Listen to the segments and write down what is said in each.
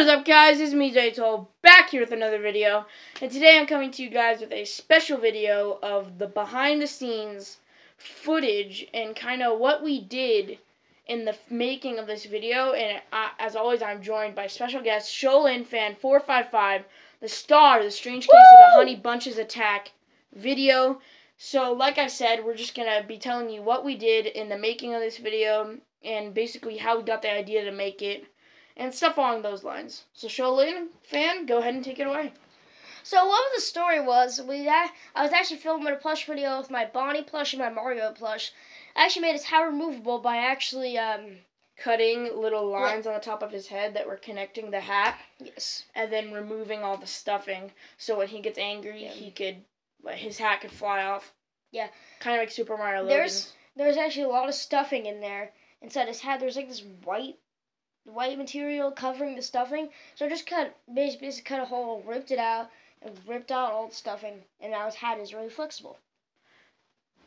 What is up guys, it's me J12 back here with another video. And today I'm coming to you guys with a special video of the behind the scenes footage and kind of what we did in the making of this video. And I, as always I'm joined by special guest Sholin fan 455 the star of the strange case Woo! of the honey bunches attack video. So like I said we're just gonna be telling you what we did in the making of this video and basically how we got the idea to make it and stuff along those lines. So, Sholin, fan, go ahead and take it away. So what the story was, we I was actually filming a plush video with my Bonnie plush and my Mario plush. I actually made his hat removable by actually um, cutting little lines on the top of his head that were connecting the hat. Yes. And then removing all the stuffing, so when he gets angry, yeah. he could, his hat could fly off. Yeah. Kind of like Super Mario. There's there's actually a lot of stuffing in there inside his hat. There's like this white white material covering the stuffing. So I just cut, basically cut a hole, ripped it out, and ripped out all the stuffing, and now his hat is really flexible.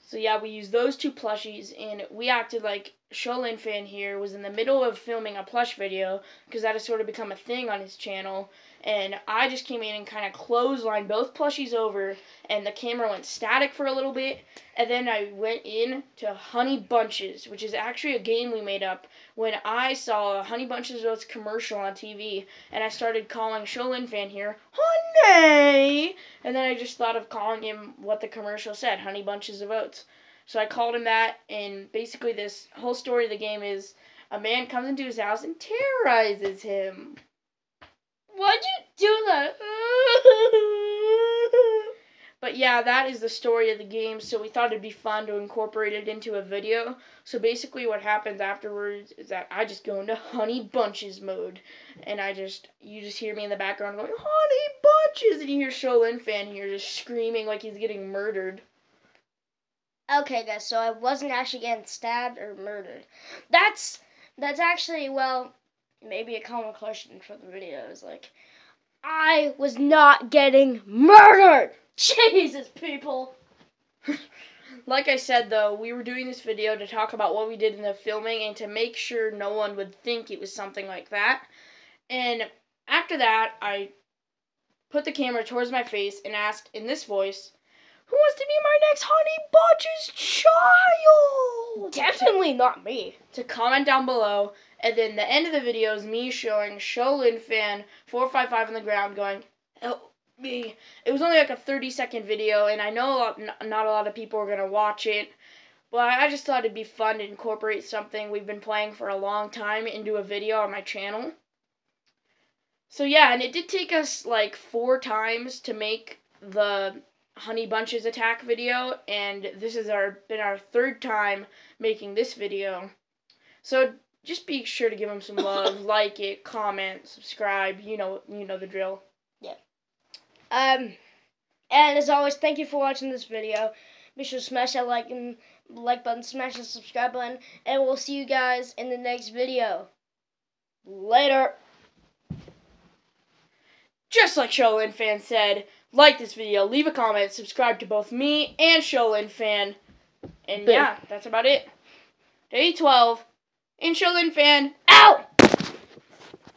So yeah, we used those two plushies, and we acted like Sholin fan here was in the middle of filming a plush video, because that has sort of become a thing on his channel, and I just came in and kind of clotheslined both plushies over, and the camera went static for a little bit, and then I went in to Honey Bunches, which is actually a game we made up when I saw a Honey Bunches of Oats commercial on TV, and I started calling Sholin fan here, Honey! And then I just thought of calling him what the commercial said, Honey Bunches of Oats. So I called him that, and basically this whole story of the game is a man comes into his house and terrorizes him. Why'd you do that? but yeah, that is the story of the game, so we thought it'd be fun to incorporate it into a video. So basically what happens afterwards is that I just go into honey bunches mode. And I just, you just hear me in the background going, honey bunches! And you hear Sholin fan here just screaming like he's getting murdered. Okay, guys, so I wasn't actually getting stabbed or murdered. That's, that's actually, well, maybe a common question for the video like, I was not getting murdered. Jesus, people. like I said, though, we were doing this video to talk about what we did in the filming and to make sure no one would think it was something like that. And after that, I put the camera towards my face and asked in this voice, Who wants to be my next Honey Bunches child? Definitely not me. To comment down below and then the end of the video is me showing Sholin fan 455 on the ground going, help me. It was only like a 30 second video, and I know a lot, not a lot of people are going to watch it. But I just thought it'd be fun to incorporate something we've been playing for a long time into a video on my channel. So yeah, and it did take us like four times to make the Honey Bunches attack video, and this has our been our third time making this video. So just be sure to give them some love, like it, comment, subscribe. You know, you know the drill. Yeah. Um, and as always, thank you for watching this video. Be sure to smash that like and like button, smash the subscribe button, and we'll see you guys in the next video. Later. Just like Sholin Fan said, like this video, leave a comment, subscribe to both me and Sholin Fan. And yeah, that's about it. Day 12. and Sholin fan out!